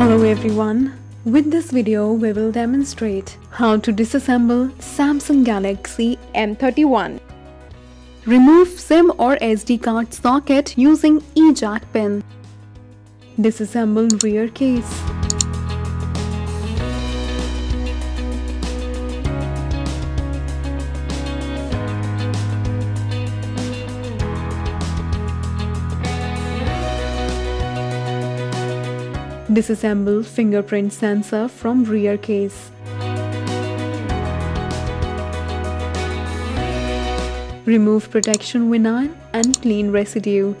everyone. With this video, we will demonstrate how to disassemble Samsung Galaxy M31. Remove SIM or SD card socket using eject pin. Disassemble rear case. Disassemble fingerprint sensor from rear case. Remove protection vinyl and clean residue.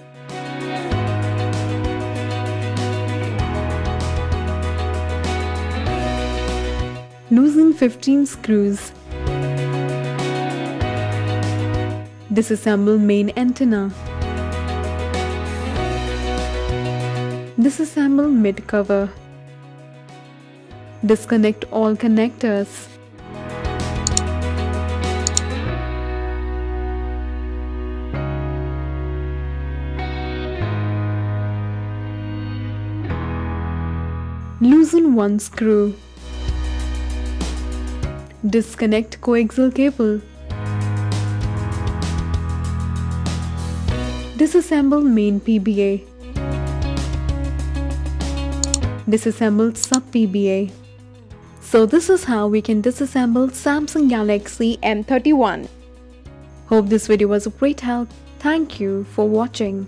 Loosen 15 screws. Disassemble main antenna. Disassemble mid cover. Disconnect all connectors. Loosen one screw. Disconnect coaxial cable. Disassemble main PBA. Disassemble sub PBA. So this is how we can disassemble Samsung Galaxy M31. Hope this video was a great help. Thank you for watching.